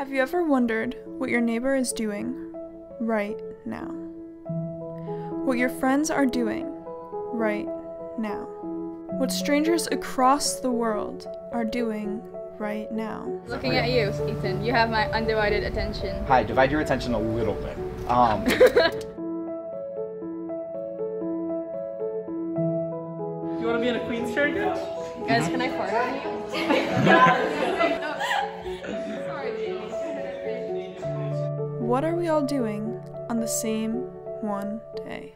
Have you ever wondered what your neighbor is doing right now? What your friends are doing right now? What strangers across the world are doing right now? Looking at you, Ethan. You have my undivided attention. Hi, divide your attention a little bit. Um, You want to be in a queen's chair again? Guys, can I fart on you? What are we all doing on the same one day?